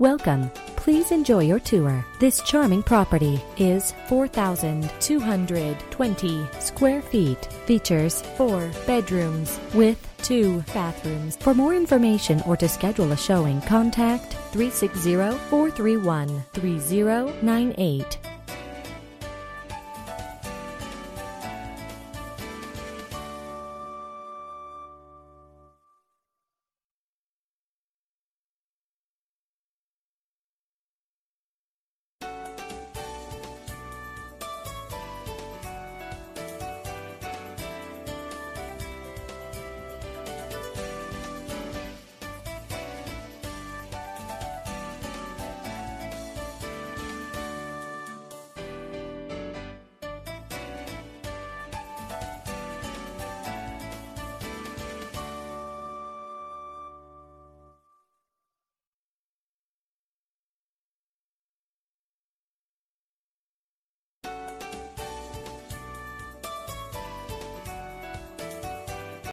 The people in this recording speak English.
Welcome. Please enjoy your tour. This charming property is 4,220 square feet. Features four bedrooms with two bathrooms. For more information or to schedule a showing, contact 360 431 3098.